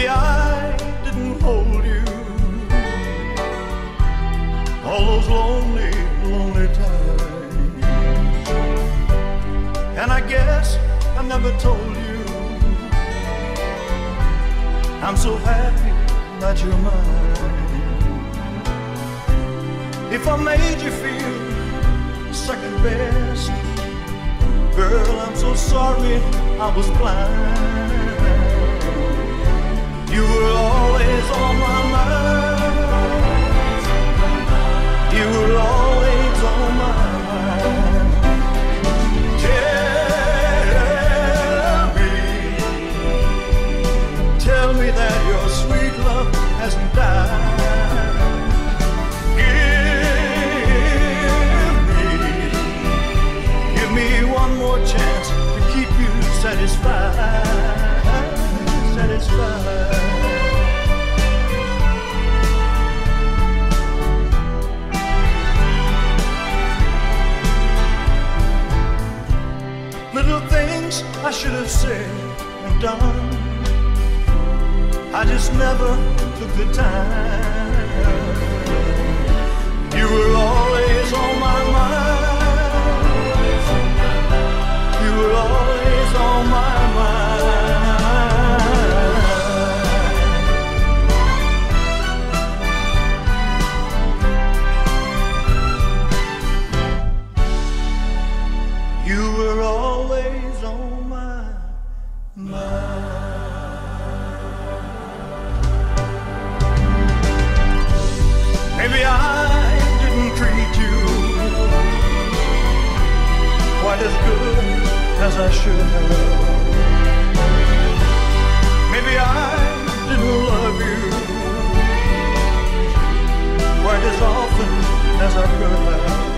Maybe I didn't hold you all those lonely, lonely times. And I guess I never told you I'm so happy that you're mine. If I made you feel second best, girl, I'm so sorry I was blind. One more chance to keep you satisfied, satisfied. Little things I should have said and done. I just never took the time. Always on my mind. You were always on my mind. I should have. Maybe I didn't love you quite as often as I could have.